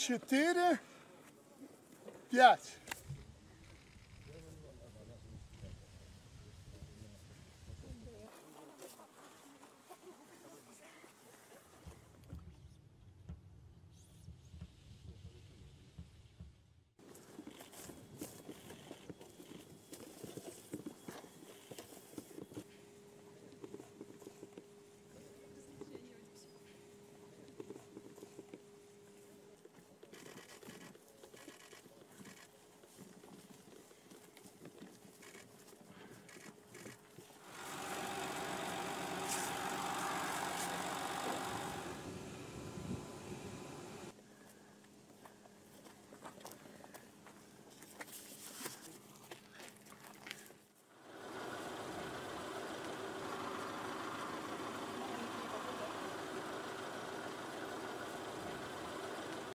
четыре, пять.